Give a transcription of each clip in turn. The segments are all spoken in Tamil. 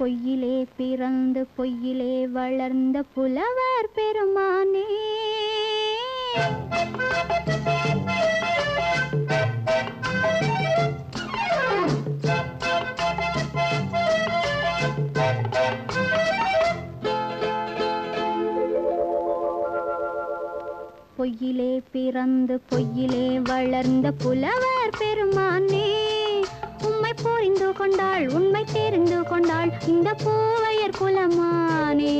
பொய்யிலே பிறந்து பொய்யிலே வளர்ந்த புலவர் பெருமானே. பொய்யிலே பிறந்து பொய்யிலே வளர்ந்த புலவர் பெருமானே. கொண்டாள் உண்மை தெரிந்து கொண்டாள் இந்த பூவையர் குலமானே.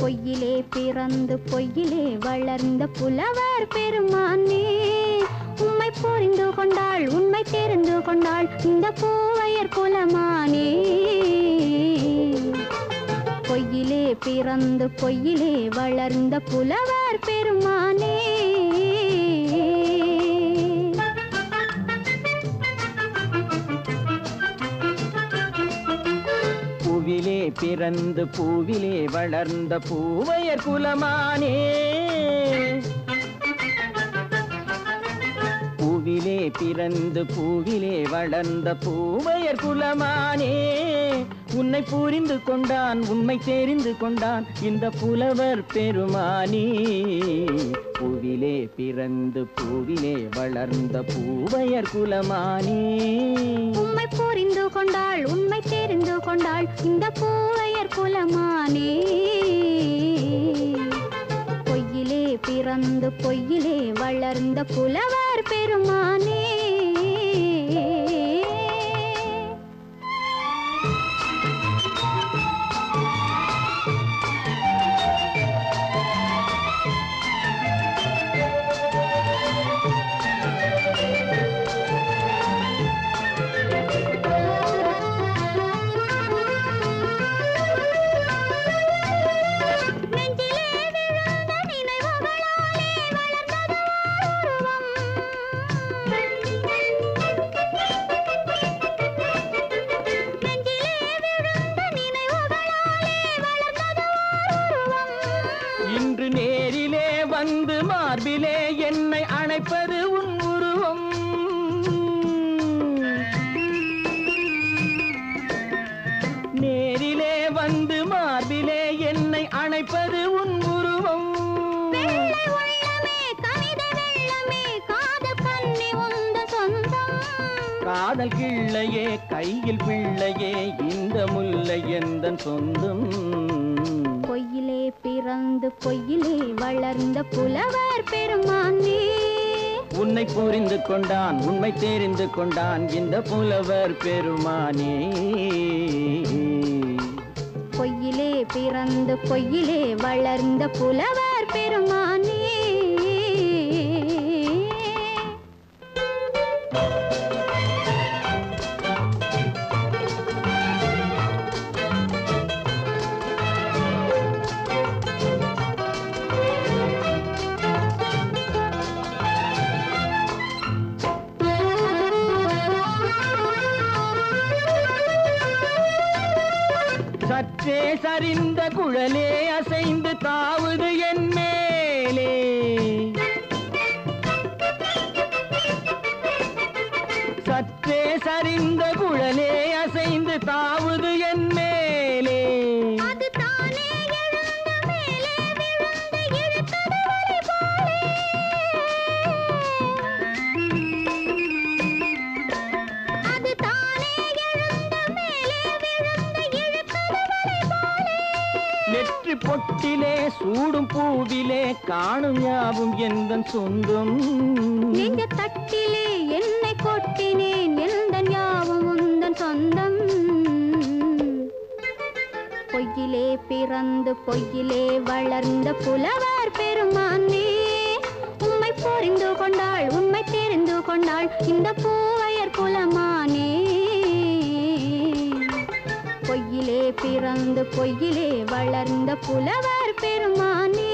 பொய்யிலே பிறந்து பொய்யிலே வளர்ந்த புலவர் பெருமானே. உண்மை புரிந்து கொண்டாள் உண்மை தெரிந்து கொண்டாள் இந்த பூவையர் குலமானே. பொய்யிலே பிறந்து பொய்யிலே வளர்ந்த புலவர் பெருமானே. பிறந்து பூவிலே வளர்ந்த பூவையர் குலமானே. பூவிலே பிறந்து பூவிலே வளர்ந்த பூவையர் குலமானே. உன்னை புரிந்து கொண்டான் உண்மை தெரிந்து கொண்டான் இந்த புலவர் பெருமானே. பூவிலே பிறந்து பூவிலே வளர்ந்த பூவையர் குலமானே. உண்மை புரிந்து கொண்டாள் உண்மை தெரிந்து கொண்டாள் இந்த பூவையர் குலமானே. பொய்யிலே பிறந்து பொய்யிலே வளர்ந்த புலவர் பெருமானே. இன்று நேரிலே வந்து மார்பிலே என்னை அணைப்பது உன் உருவம். நேரிலே வந்து மார்பிலே என்னை அணைப்பது உன் உருவம். காதல் கிள்ளையே கையில் பிள்ளையே இந்த முல்லை எந்தன் சொந்தம்? பொய்யிலே பிறந்து பொய்யிலே வளர்ந்த புலவர் பெருமானே. உன்னை புரிந்து கொண்டான் உண்மை தெரிந்து கொண்டான் இந்த புலவர் பெருமானே. பொய்யிலே பிறந்து பொய்யிலே வளர்ந்த புலவர் பெருமானே. சற்றே சரிந்த குழலே அசைந்து தாவுது என் மேலே. சற்றே சரிந்த குழலே அசைந்து தாவுது காட்டிலே சூடும் பூவிலே காணும் யாவும் எந்த சொந்தம்? நெஞ்ச தட்டிலே என்னை கொட்டினேன் எந்த யாவும் உந்தன் சொந்தம்? பொய்யிலே பிறந்து பொய்யிலே வளர்ந்த புலவர் பெருமானே உம்மை புரிந்து கொண்டாள் உண்மை தெரிந்து கொண்டாள் இந்த பூவையர் குலமா? பிறந்து பொய்யிலே வளர்ந்த புலவர் பெருமானே.